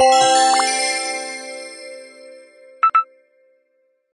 Música